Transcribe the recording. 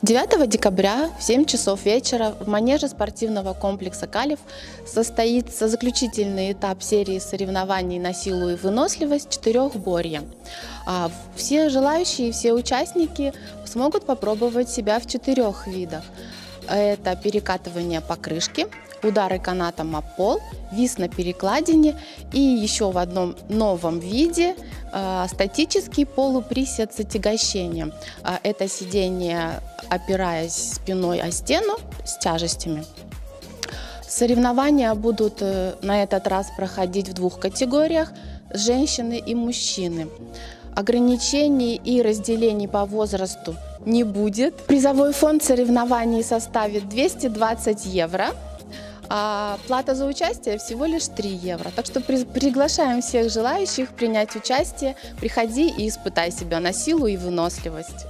9 декабря в 7 часов вечера в манеже спортивного комплекса «Калев» состоится заключительный этап серии соревнований на силу и выносливость четырехборья. А все желающие, все участники смогут попробовать себя в четырех видах. Это перекатывание по крышке, удары канатом о пол, вис на перекладине и еще в одном новом виде э, статический полуприсед с отягощением. Э, это сидение, опираясь спиной о стену с тяжестями. Соревнования будут э, на этот раз проходить в двух категориях – женщины и мужчины. Ограничений и разделений по возрасту не будет. Призовой фонд соревнований составит 220 евро – а плата за участие всего лишь 3 евро. Так что при, приглашаем всех желающих принять участие. Приходи и испытай себя на силу и выносливость.